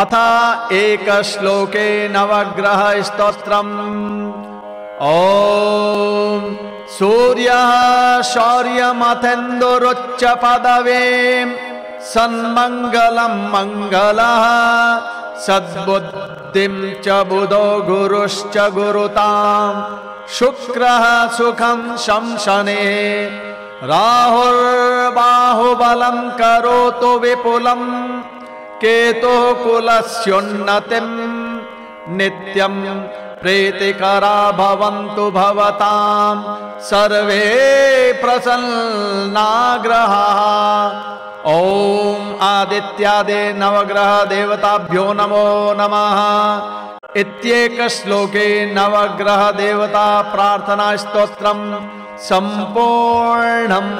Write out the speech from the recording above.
अथ एकश्लोके नवग्रहस्तोत्रम्। ॐ सूर्यः शौर्यमथेन्दुरुच्च पदवे सन्मङ्गलं मङ्गलः। सद्बुद्धिं च बुधो गुरुश्च गुरुताम्। शुक्रः सुखं शंशने राहुर्बाहुबलं करोतु विपुलम्। केतुः कुलस्योन्नतिम् नित्यम् प्रीतिकरा भवन्तु भवताम् सर्वे प्रसन्नाग्रहाः। ॐ आदित्यादे नवग्रह देवताभ्यो नमो नमः। इत्येक श्लोके नवग्रह देवता प्रार्थना स्तोत्रम् सम्पूर्णम्।